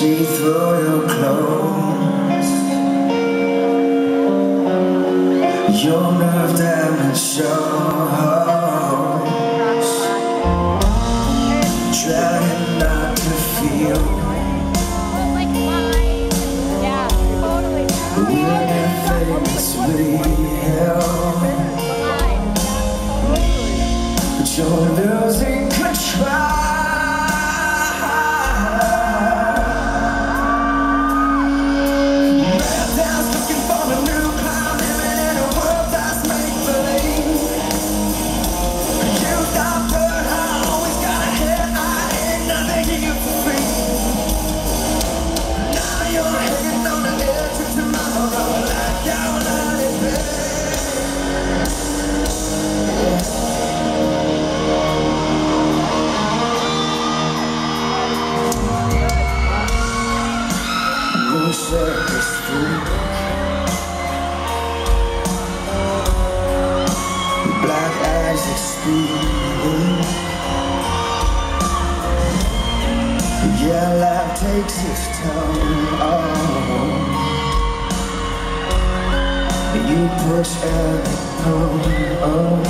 see through your clothes. Your nerve damage shows. Trying not to feel. We're famously held. But Yeah, life takes its toll oh. Push every pose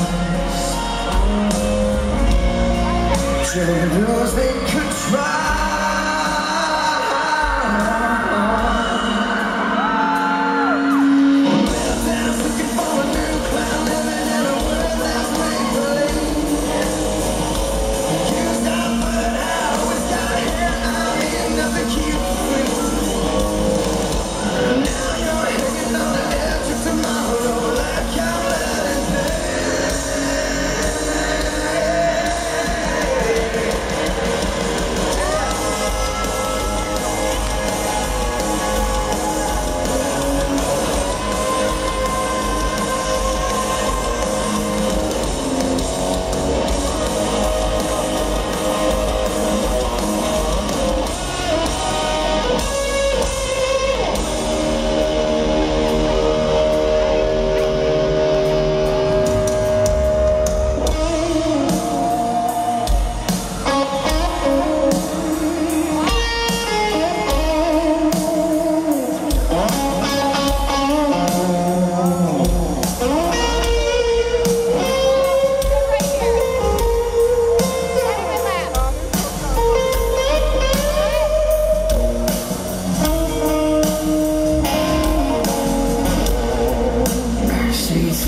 Till lose the control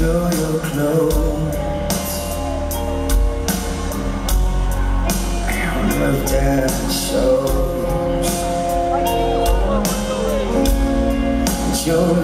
through your clothes at the shows losing control